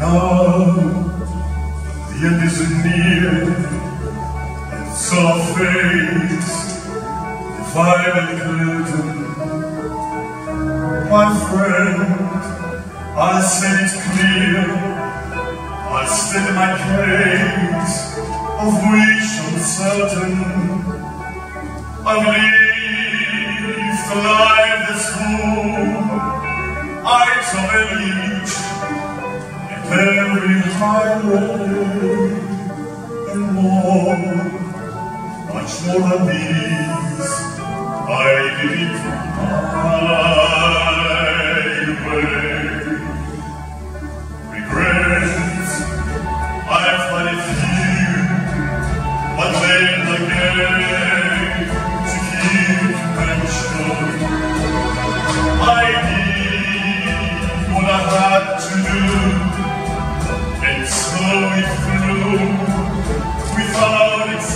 Now the end is near, and so fades the final curtain. My friend, I said it clear, I said my case, of which I'm certain. I believe the life that's full, I tell you. A very and more, much more on these I did it my way. Regrets I have it here, but laid again to keep.